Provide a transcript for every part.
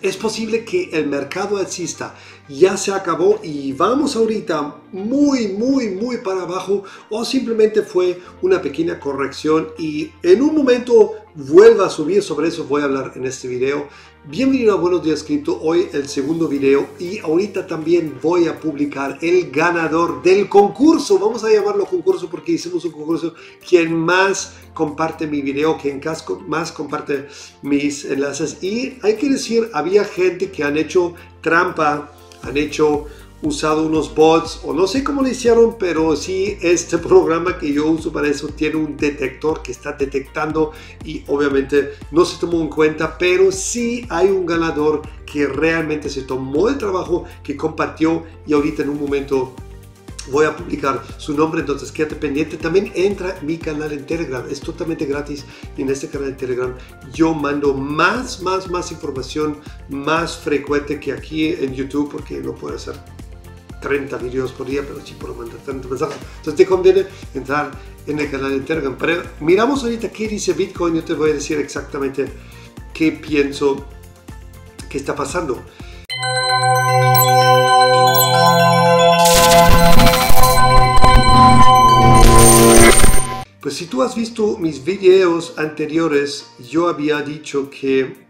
Es posible que el mercado alcista ya se acabó y vamos ahorita muy, muy, muy para abajo o simplemente fue una pequeña corrección y en un momento vuelva a subir. Sobre eso voy a hablar en este video. Bienvenido a Buenos Días Cripto, hoy el segundo video y ahorita también voy a publicar el ganador del concurso. Vamos a llamarlo concurso porque hicimos un concurso. Quien más comparte mi video, quien más comparte mis enlaces y hay que decir, había gente que han hecho trampa, han hecho usado unos bots o no sé cómo lo hicieron, pero sí este programa que yo uso para eso tiene un detector que está detectando y obviamente no se tomó en cuenta, pero sí hay un ganador que realmente se tomó el trabajo, que compartió y ahorita en un momento voy a publicar su nombre, entonces quédate pendiente. También entra mi canal en Telegram, es totalmente gratis y en este canal de Telegram yo mando más, más, más información más frecuente que aquí en YouTube porque no puedo hacer 30 videos por día, pero sí puedo mandar 30 mensajes. Entonces te conviene entrar en el canal de Telegram. Pero miramos ahorita qué dice Bitcoin, yo te voy a decir exactamente qué pienso que está pasando. Pues si tú has visto mis videos anteriores, yo había dicho que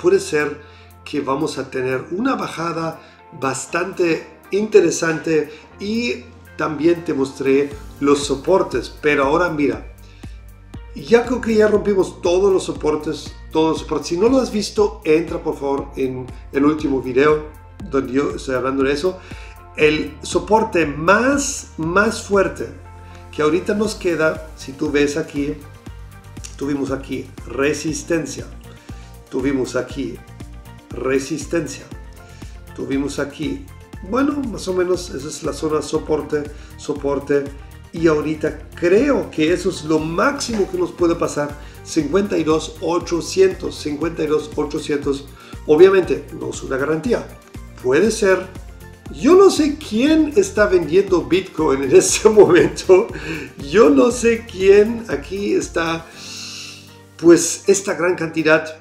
puede ser que vamos a tener una bajada bastante interesante y también te mostré los soportes. Pero ahora mira, ya creo que ya rompimos todos los soportes, todos los soportes. Si no lo has visto, entra por favor en el último video donde yo estoy hablando de eso. El soporte más, más fuerte que ahorita nos queda, si tú ves aquí, tuvimos aquí resistencia, tuvimos aquí resistencia, tuvimos aquí, bueno, más o menos esa es la zona soporte, soporte, y ahorita creo que eso es lo máximo que nos puede pasar, 52.800, 52.800, obviamente no es una garantía, puede ser. Yo no sé quién está vendiendo Bitcoin en este momento. Yo no sé quién aquí está, pues, esta gran cantidad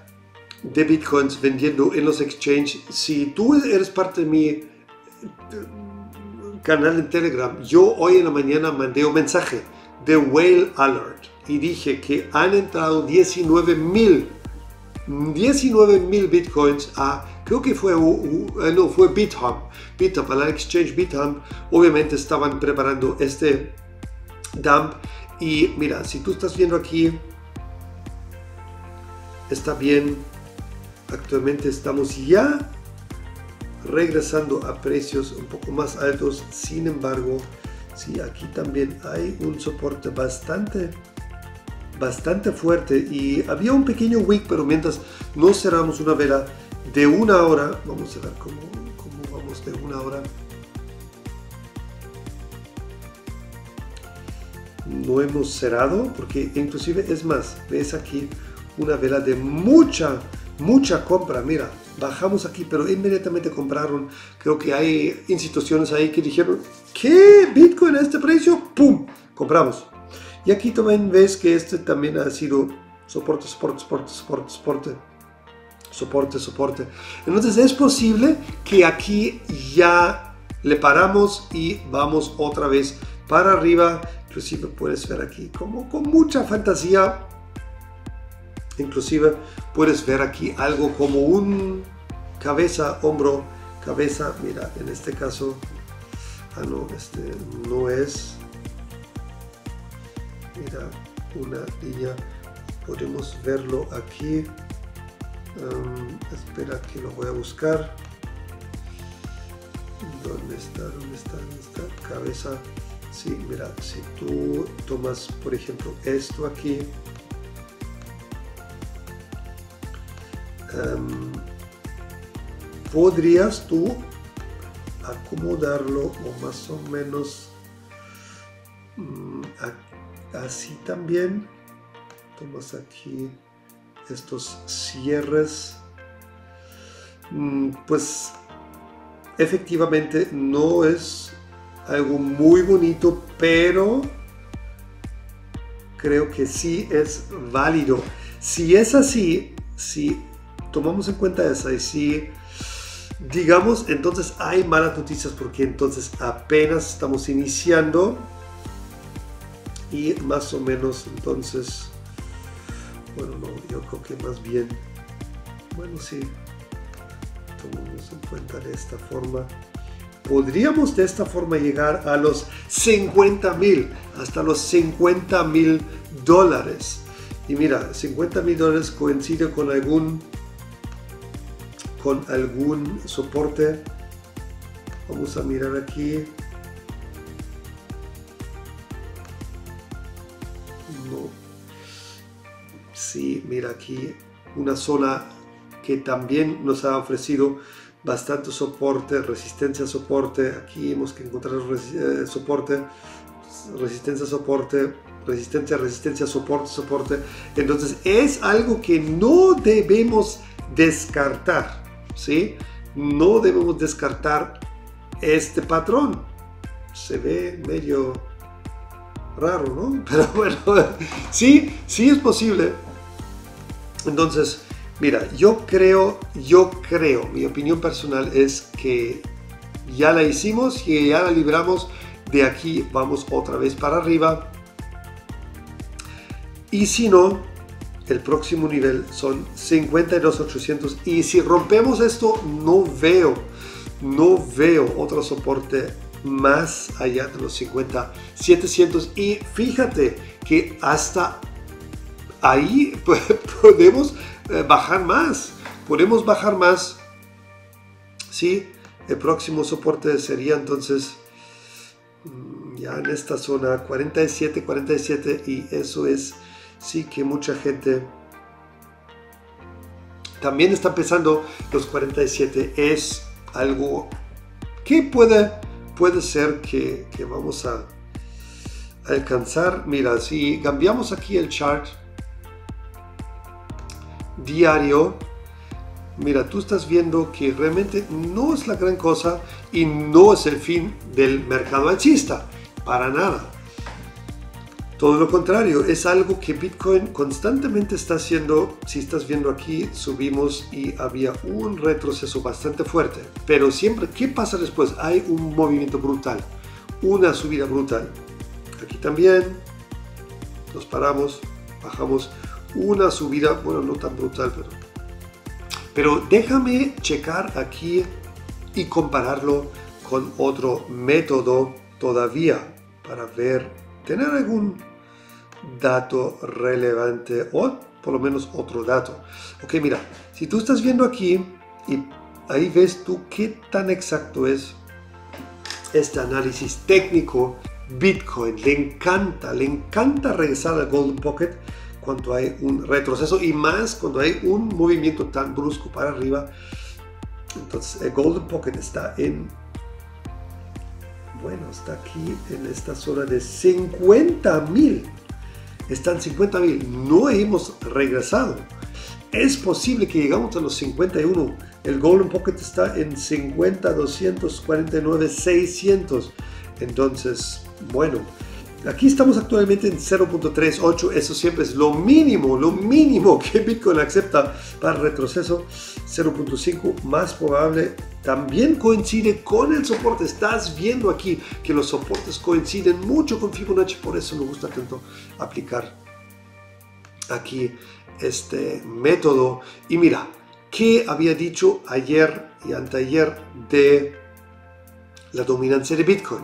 de Bitcoins vendiendo en los exchanges. Si tú eres parte de mi canal en Telegram, yo hoy en la mañana mandé un mensaje de Whale Alert y dije que han entrado 19 mil 19 mil bitcoins a, creo que fue, eh, no, fue BitHub, BitHub, la exchange BitHub, obviamente estaban preparando este dump y mira, si tú estás viendo aquí, está bien, actualmente estamos ya regresando a precios un poco más altos, sin embargo, sí, aquí también hay un soporte bastante bastante fuerte y había un pequeño wick, pero mientras no cerramos una vela de una hora, vamos a ver cómo, cómo vamos de una hora. No hemos cerrado porque inclusive es más, ves aquí una vela de mucha, mucha compra. Mira, bajamos aquí, pero inmediatamente compraron. Creo que hay instituciones ahí que dijeron, ¿qué? ¿Bitcoin a este precio? ¡Pum! Compramos. Y aquí también ves que este también ha sido soporte, soporte, soporte, soporte, soporte, soporte, soporte. Entonces es posible que aquí ya le paramos y vamos otra vez para arriba. Inclusive puedes ver aquí como con mucha fantasía. Inclusive puedes ver aquí algo como un cabeza, hombro, cabeza. Mira, en este caso, ah no, este no es mira una línea podemos verlo aquí espera que lo voy a buscar ¿dónde está? ¿dónde está? ¿dónde está? cabeza sí, mira, si tú tomas por ejemplo esto aquí podrías tú acomodarlo o más o menos mm, así también tomas aquí estos cierres. Mm, pues efectivamente no es algo muy bonito pero creo que sí es válido. Si es así si tomamos en cuenta esa y si digamos entonces hay malas noticias porque entonces apenas estamos iniciando. Y más o menos entonces bueno no yo creo que más bien bueno sí tomamos en cuenta de esta forma. Podríamos de esta forma llegar a los 50 mil hasta los 50 mil dólares. Y mira 50 mil dólares coincide con algún con algún soporte. Vamos a mirar aquí. No. Sí mira aquí una zona que también nos ha ofrecido bastante soporte resistencia soporte. Aquí hemos que encontrar eh, soporte resistencia soporte resistencia resistencia soporte soporte. Entonces es algo que no debemos descartar ¿sí? No debemos descartar este patrón. Se ve medio raro, ¿no? Pero bueno, sí, sí es posible. Entonces, mira, yo creo, yo creo, mi opinión personal es que ya la hicimos y ya la libramos. De aquí vamos otra vez para arriba. Y si no, el próximo nivel son 52,800 y si rompemos esto no veo, no veo otro soporte más allá de los 50,700 y fíjate que hasta ahí podemos eh, bajar más, podemos bajar más, ¿sí? El próximo soporte sería entonces mm, ya en esta zona 47, 47 y eso es sí que mucha gente también está pensando los 47 es algo que puede, puede ser que, vamos a alcanzar. Mira, si cambiamos aquí el chart diario, mira, tú estás viendo que realmente no es la gran cosa y no es el fin del mercado alcista, para nada. Todo lo contrario, es algo que Bitcoin constantemente está haciendo. Si estás viendo aquí, subimos y había un retroceso bastante fuerte. Pero siempre, ¿qué pasa después? Hay un movimiento brutal, una subida brutal. Aquí también nos paramos, bajamos una subida, bueno, no tan brutal, pero... Pero déjame checar aquí y compararlo con otro método todavía para ver, tener algún dato relevante o por lo menos otro dato. Ok, mira, si tú estás viendo aquí y ahí ves tú qué tan exacto es este análisis técnico, Bitcoin le encanta, le encanta regresar al Golden Pocket cuando hay un retroceso y más cuando hay un movimiento tan brusco para arriba. Entonces el Golden Pocket está en, bueno, está aquí en esta zona de 50 mil están 50 mil. No hemos regresado. Es posible que llegamos a los 51. El Golden Pocket está en 50, 249, 600. Entonces, bueno, aquí estamos actualmente en 0.38. Eso siempre es lo mínimo, lo mínimo que Bitcoin acepta para retroceso. 0.5 más probable también coincide con el soporte. Estás viendo aquí que los soportes coinciden mucho con Fibonacci, por eso me gusta tanto aplicar aquí este método. Y mira, ¿qué había dicho ayer y anteayer de la dominancia de Bitcoin?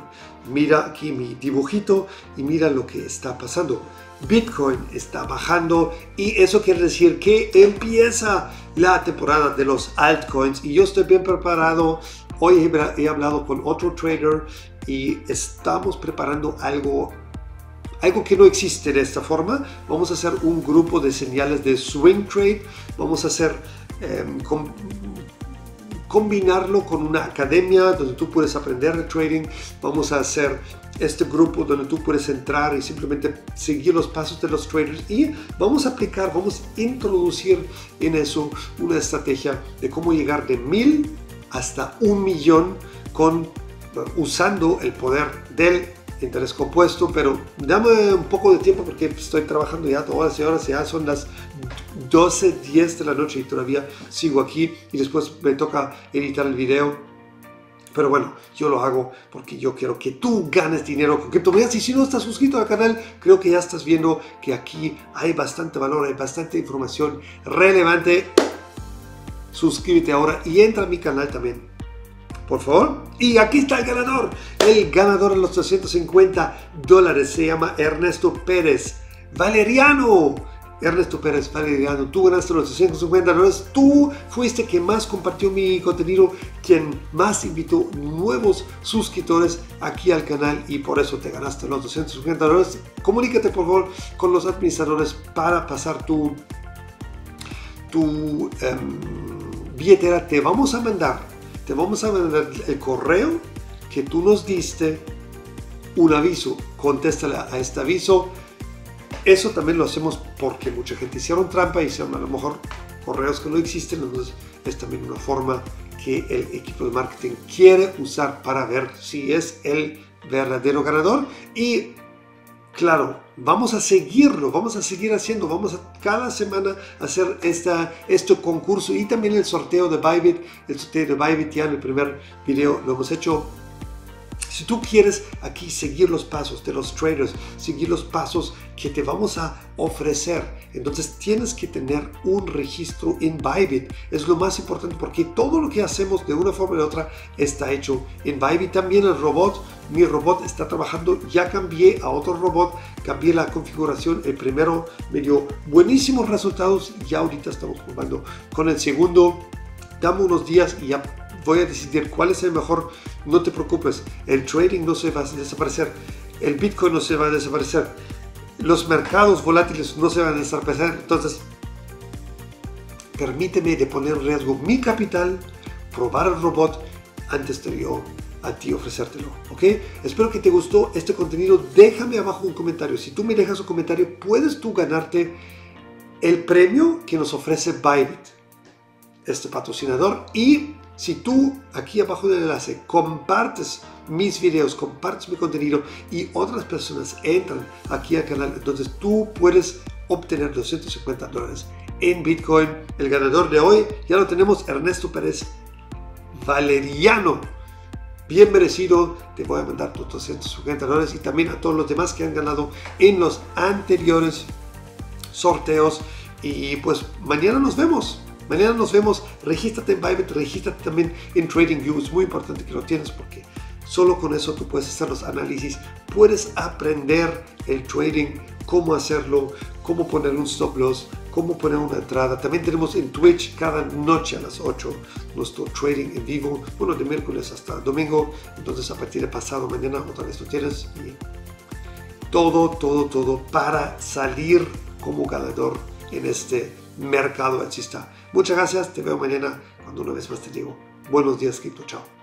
Mira aquí mi dibujito y mira lo que está pasando. Bitcoin está bajando y eso quiere decir que empieza la temporada de los altcoins y yo estoy bien preparado. Hoy he, hablado con otro trader y estamos preparando algo algo que no existe de esta forma. Vamos a hacer un grupo de señales de swing trade. Vamos a hacer em, combinarlo con una academia donde tú puedes aprender de trading. Vamos a hacer este grupo donde tú puedes entrar y simplemente seguir los pasos de los traders y vamos a aplicar, vamos a introducir en eso una estrategia de cómo llegar de mil hasta un millón con usando el poder del interés compuesto, pero dame un poco de tiempo porque estoy trabajando ya horas y horas, ya son las 12, 10 de la noche y todavía sigo aquí y después me toca editar el video. Pero bueno, yo lo hago porque yo quiero que tú ganes dinero con criptomonedas. Y si no estás suscrito al canal, creo que ya estás viendo que aquí hay bastante valor, hay bastante información relevante. Suscríbete ahora y entra a mi canal también por favor. Y aquí está el ganador. El ganador de los 350 dólares se llama Ernesto Pérez Valeriano. Ernesto Pérez Valeriano, tú ganaste los 350 dólares. Tú fuiste quien más compartió mi contenido, quien más invitó nuevos suscriptores aquí al canal y por eso te ganaste los 250 dólares. Comunícate por favor con los administradores para pasar tu, tu em, billetera. Te vamos a mandar te vamos a mandar el correo que tú nos diste, un aviso, contéstale a este aviso. Eso también lo hacemos porque mucha gente hicieron trampa y hicieron a lo mejor correos que no existen, entonces es también una forma que el equipo de marketing quiere usar para ver si es el verdadero ganador y Claro, vamos a seguirlo, vamos a seguir haciendo, vamos a cada semana hacer esta, este concurso y también el sorteo de Bybit, el sorteo de Bybit ya en el primer video lo hemos hecho si tú quieres aquí seguir los pasos de los traders, seguir los pasos que te vamos a ofrecer, entonces tienes que tener un registro en Bybit. Es lo más importante porque todo lo que hacemos de una forma u otra está hecho en Bybit. También el robot, mi robot está trabajando, ya cambié a otro robot, cambié la configuración. El primero me dio buenísimos resultados, ya ahorita estamos jugando con el segundo. Dame unos días y ya voy a decidir cuál es el mejor. No te preocupes, el trading no se va a desaparecer, el Bitcoin no se va a desaparecer, los mercados volátiles no se van a desaparecer. Entonces, permíteme de poner en riesgo mi capital, probar el robot antes de yo a ti ofrecértelo, ¿ok? Espero que te gustó este contenido. Déjame abajo un comentario. Si tú me dejas un comentario, puedes tú ganarte el premio que nos ofrece Bybit, este patrocinador, y si tú aquí abajo del enlace compartes mis videos, compartes mi contenido y otras personas entran aquí al canal, entonces tú puedes obtener 250 dólares en Bitcoin. El ganador de hoy ya lo tenemos, Ernesto Pérez Valeriano. Bien merecido, te voy a mandar tus 250 dólares y también a todos los demás que han ganado en los anteriores sorteos. Y pues mañana nos vemos. Mañana nos vemos. Regístrate en Bybit, regístrate también en TradingView. Es muy importante que lo tienes porque solo con eso tú puedes hacer los análisis. Puedes aprender el trading, cómo hacerlo, cómo poner un stop loss, cómo poner una entrada. También tenemos en Twitch cada noche a las 8 nuestro trading en vivo. Bueno, de miércoles hasta domingo. Entonces a partir de pasado mañana otra vez lo tienes. Y todo, todo, todo para salir como ganador en este mercado alcista. Muchas gracias, te veo mañana cuando una vez más te digo buenos días, cripto, chao.